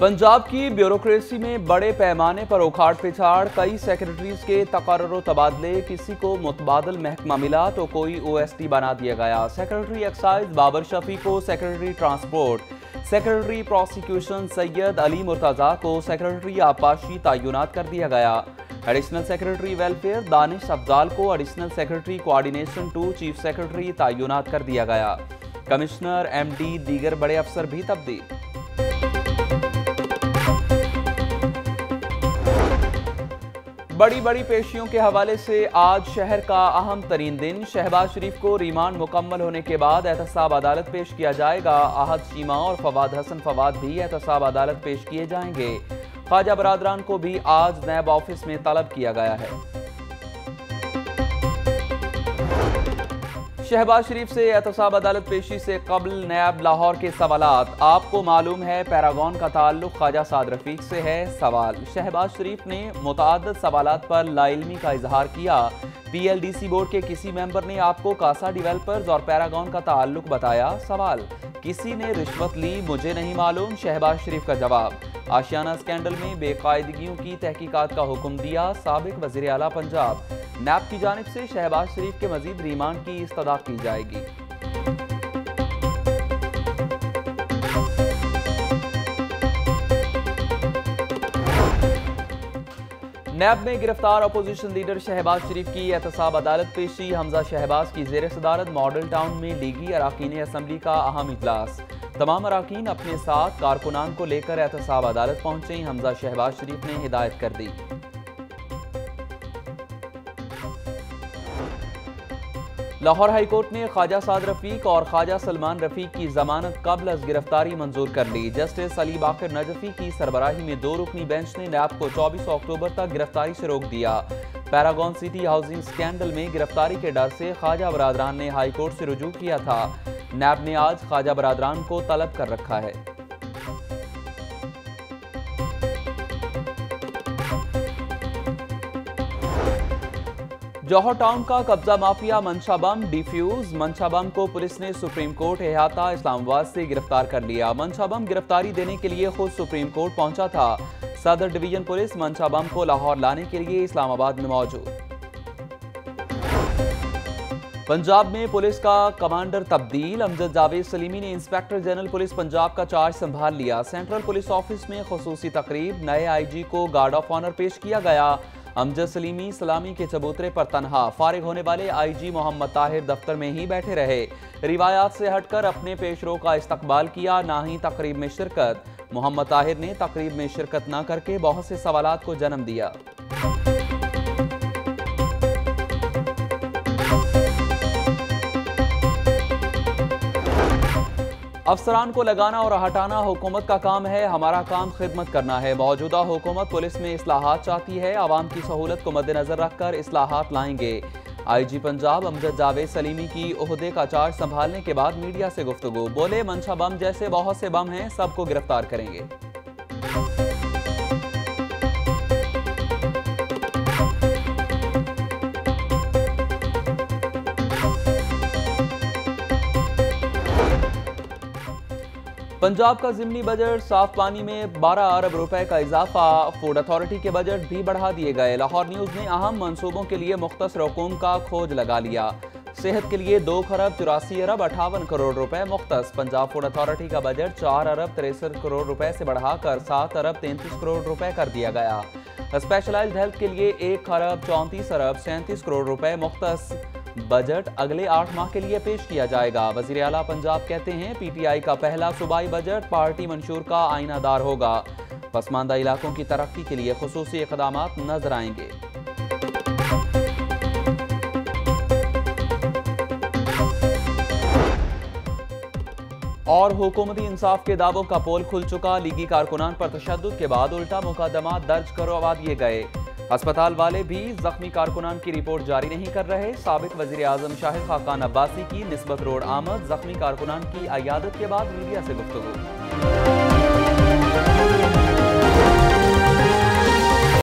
پنجاب کی بیوروکریسی میں بڑے پیمانے پر اکھاڑ پچھاڑ، کئی سیکرٹریز کے تقرر و تبادلے، کسی کو متبادل محکمہ ملا تو کوئی او ایس ٹی بنا دیا گیا۔ سیکرٹری ایکسائز بابر شفی کو secretary transport. Secretary prosecution Syed Ali Murtaza کو سیکرٹری آپاشی تعینات کر دیا گیا۔ Additional secretary welfare Danish Afzal کو additional secretary coordination to chief secretary تعینات کر دیا گیا۔ کمشنر ایم ڈی دیگر بڑے افسر بھی تبدیل۔ بڑی بڑی پیشیوں کے حوالے سے آج شہر کا اہم ترین دن شہباز شریف کو ریمانڈ مکمل ہونے کے بعد احتساب عدالت پیش کیا جائے گا۔ آہد شیما اور فواد حسن فواد بھی احتساب عدالت پیش کیے جائیں گے۔ خواجہ برادران کو بھی آج نیب آفس میں طلب کیا گیا ہے۔ شہباز شریف سے احتساب عدالت پیشی سے قبل نیب لاہور کے سوالات۔ آپ کو معلوم ہے پیراگون کا تعلق خواجہ سعد رفیق سے ہے۔ سوال شہباز شریف نے متعدد سوالات پر لا علمی کا اظہار کیا۔ P L D C board کے کسی ممبر نے آپ کو کاسا ڈیویلپرز اور پیراگون کا تعلق بتایا۔ سوال کسی نے رشوت لی؟ مجھے نہیں معلوم۔ شہباز شریف کا جواب آشیانہ سکینڈل میں بے قائدگیوں کی تحقیقات کا حکم دیا سابق وزیر اعلیٰ پنجاب۔ نیب کی جانب سے شہباز شریف کے مزید ریمانڈ کی استدا کی جائے گی۔ نیب میں گرفتار اپوزیشن لیڈر شہباز شریف کی احتساب عدالت پیشی، حمزہ شہباز کی زیر صدارت ماڈل ٹاؤن میں لیگی اراکین اسمبلی کا اہم اجلاس۔ تمام اراکین اپنے ساتھ کارکنان کو لے کر احتساب عدالت پہنچے، حمزہ شہباز شریف نے ہدایت کر دی۔ لاہور ہائی کورٹ نے خواجہ سعد رفیق اور خواجہ سلمان رفیق کی ضمانت قبل از گرفتاری منظور کر لی۔ جسٹس علی باقر نجفی کی سربراہی میں دو رکنی بینچ نے نیب کو چوبیس اکتوبر تک گرفتاری سے روک دیا۔ پیراگون سٹی ہاؤسنگ سکینڈل میں گرفتاری کے ڈر سے خواجہ برادران نے ہائی کورٹ سے رجوع کیا تھا۔ نیب نے آج خواجہ برادران کو طلب کر رکھا ہے۔ جوہر ٹاؤن کا قبضہ مافیا منشا بم ڈیفیوز۔ منشا بم کو پولیس نے سپریم کورٹ احاطہ اسلام آباد سے گرفتار کر لیا۔ منشا بم گرفتاری دینے کے لیے خود سپریم کورٹ پہنچا تھا۔ صدر ڈویژن پولیس منشا بم کو لاہور لانے کے لیے اسلام آباد میں موجود۔ پنجاب میں پولیس کا کمانڈر تبدیل، امجد جاوید سلیمی نے انسپیکٹر جنرل پولیس پنجاب کا چارج سنبھال لیا۔ سینٹرل پولیس آفس میں خصوصی تقریب، نئے آئی جی کو گارڈ آف آنر پیش کیا گیا۔ امجد سلیمی سلامی کے چبوترے پر تنہا۔ فارغ ہونے والے آئی جی محمد طاہر دفتر میں ہی بیٹھے رہے۔ روایات سے ہٹ کر اپنے پیشرو کا استقبال کیا، نہ ہی تقریب میں شرکت۔ محمد طاہر نے تقریب میں شرکت نہ کر کے بہت سے سوالات کو جنم دیا۔ افسران کو لگانا اور ہٹانا حکومت کا کام ہے، ہمارا کام خدمت کرنا ہے۔ موجودہ حکومت پولیس میں اصلاحات چاہتی ہے، عوام کی سہولت کو مد نظر رکھ کر اصلاحات لائیں گے۔ آئی جی پنجاب امجد جاوید سلیمی کی عہدے کا چارج سنبھالنے کے بعد میڈیا سے گفتگو۔ بولے، منشا بم جیسے بہت سے بم ہیں، سب کو گرفتار کریں گے۔ پنجاب کا ضمنی بجٹ صاف پانی میں بارہ ارب روپے کا اضافہ۔ فوڈ اتھارٹی کے بجٹ بھی بڑھا دیے گئے۔ لاہور نیوز نے اہم منصوبوں کے لیے مختص رقوم کا کھوج لگا لیا۔ صحت کے لیے دو خرب چوراسی ارب اٹھاون کروڑ روپے مختص۔ پنجاب فوڈ اتھارٹی کا بجٹ چار ارب تریسٹھ کروڑ روپے سے بڑھا کر سات ارب تینتیس کروڑ روپے کر دیا گیا۔ اسپیشلائزڈ ہیلتھ کے لیے ایک خرب چونتیس ارب سینتیس کروڑ روپے مختص۔ بجٹ اگلے آٹھ ماہ کے لیے پیش کیا جائے گا۔ وزیر اعلیٰ پنجاب کہتے ہیں پی ٹی آئی کا پہلا صوبائی بجٹ پارٹی منشور کا آئینہ دار ہوگا۔ پسماندہ علاقوں کی ترقی کے لیے خصوصی اقدامات نظر آئیں گے۔ اور حکومتی انصاف کے دعووں کا پول کھل چکا، لیگی کارکنان پر تشدد کے بعد الٹا مقدمات درج کروا دیے گئے۔ ہسپتال والے بھی زخمی کارکنان کی رپورٹ جاری نہیں کر رہے۔ سابق وزیر اعظم شاہد خاقان عباسی کی نسبت روڈ آمد۔ زخمی کارکنان کی عیادت کے بعد میڈیا سے گفتگو۔